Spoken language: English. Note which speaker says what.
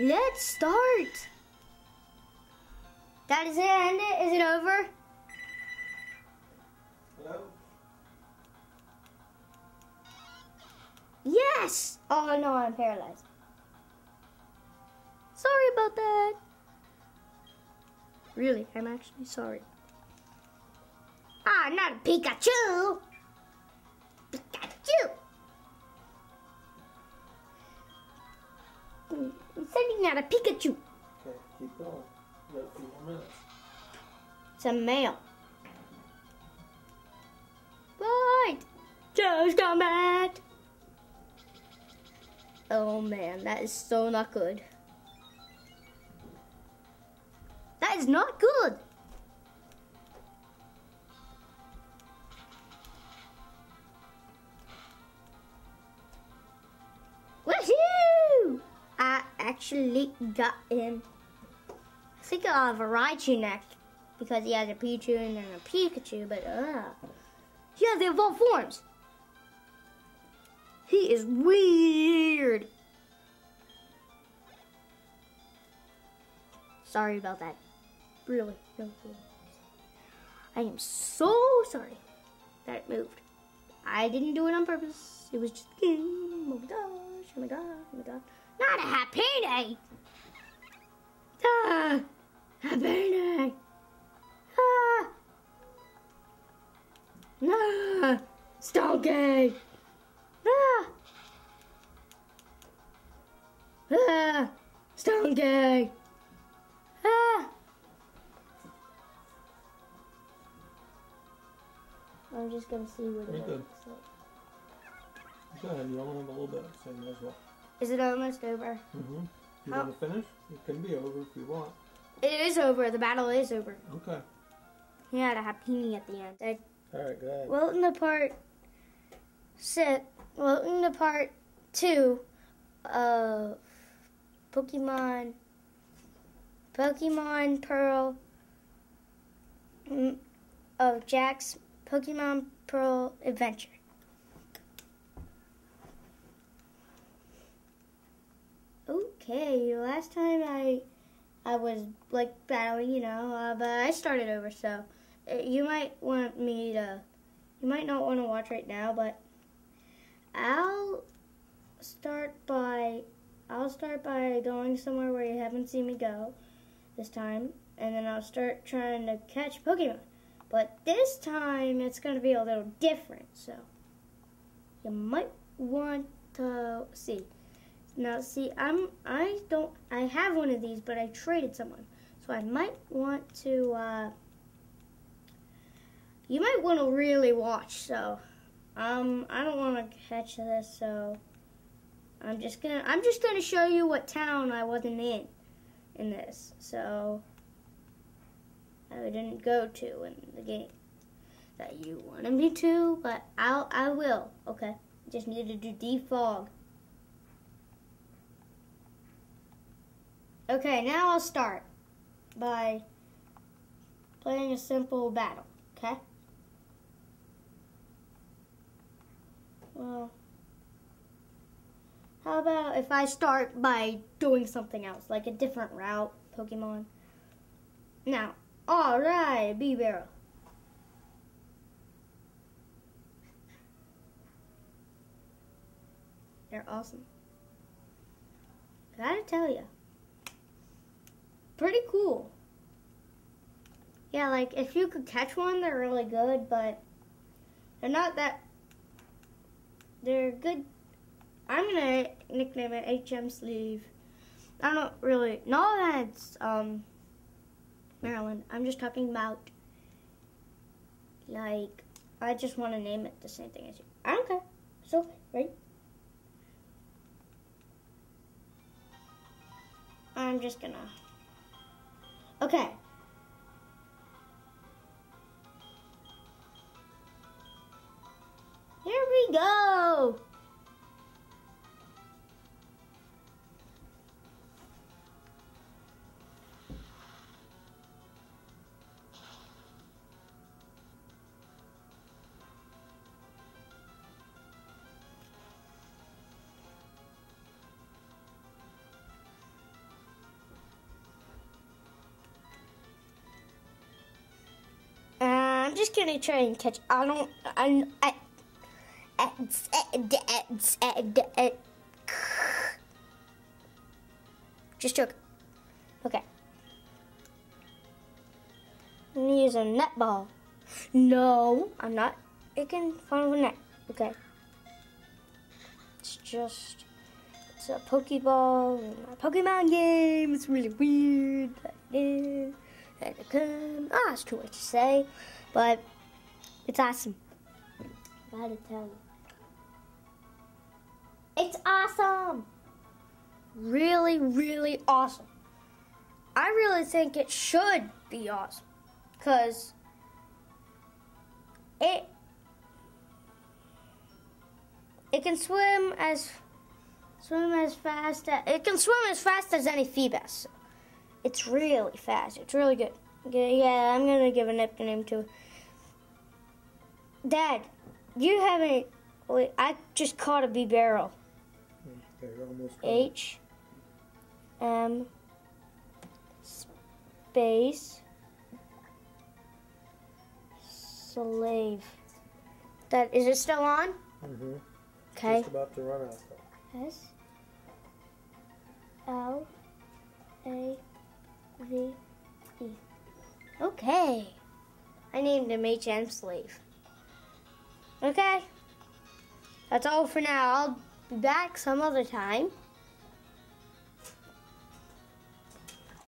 Speaker 1: Let's start. That is it. End it. Is it over?
Speaker 2: Hello?
Speaker 1: Yes. Oh no, I'm paralyzed. Sorry about that. Really, I'm actually sorry. Ah, not a Pikachu. Out a Pikachu.
Speaker 2: Okay, keep going. You got a few more minutes.
Speaker 1: It's a male. Right. Joe's combat. Oh man, that is so not good. Actually got him. I think I'll have a Raichu next because he has a Pichu and then a Pikachu, but uh, he has evolved forms. He is weird. Sorry about that. Really. I am so sorry that it moved. I didn't do it on purpose. It was just game. Oh my gosh, oh my god, oh my god. Not a happy day. Ah, happy day. Ah. Ah, Stonky. Ah. Ah, Stonky. Ah. I'm just gonna see what
Speaker 2: You're
Speaker 1: it
Speaker 2: good.
Speaker 1: looks like.
Speaker 2: Go ahead, you only have a little bit, so you might as well.
Speaker 1: Is it almost over?
Speaker 2: Mm-hmm. You
Speaker 1: How-
Speaker 2: want to finish? It can be over if you want.
Speaker 1: It is over. The battle is over.
Speaker 2: Okay.
Speaker 1: He had a happy at the end. I
Speaker 2: Alright, go ahead.
Speaker 1: Welcome to part six. Welcome to part two of Pokemon. Pokemon Pearl. mm, Of Jack's Pokemon Pearl Adventure. Okay, last time I I was like battling, you know, uh, but I started over, so uh, you might want me to you might not want to watch right now, but I'll start by I'll start by going somewhere where you haven't seen me go this time, and then I'll start trying to catch Pokemon. But this time it's going to be a little different, so you might want to see. Now, see, I'm I don't I have one of these, but I traded someone, so I might want to. Uh, you might want to really watch. So, um, I don't want to catch this, so I'm just gonna I'm just gonna show you what town I wasn't in in this. So I didn't go to in the game that you wanted me to, but I'll I will. Okay, just need to do defog. Okay, now I'll start by playing a simple battle. Okay. Well, how about if I start by doing something else, like a different route, Pokemon? Now, alright, Bibarel. They're awesome. Gotta tell you. Pretty cool. Yeah, like, if you could catch one, they're really good, but they're not that they're good. I'm gonna nickname it HM Sleeve. I don't really no that's um Marriland. I'm just talking about like I just want to name it the same thing as you. I don't care. Okay, right? I'm just gonna. Okay. Here we go. Just gonna try and catch. I don't. I. Just joke. Okay. I'm gonna use a netball. No, I'm not making fun of a net. Okay. It's just it's a Pokeball in a Pokemon game. It's really weird. And it can, ah, it's too much to say, but it's awesome. You. It's awesome. Really, really awesome. I really think it should be awesome. Cause it it can swim as swim as fast as it can swim as fast as any Feebas. It's really fast. It's really good. Yeah, I'm gonna give a nickname to. Dad, you haven't. Wait, I just caught a Bibarel.
Speaker 2: Okay, you're almost done.
Speaker 1: H M space slave. That is it still on?
Speaker 2: Mm-hmm.
Speaker 1: Okay.
Speaker 2: Just about to run out though.
Speaker 1: S L A V E. Okay. I named him HM Slave. Okay. That's all for now. I'll be back some other time.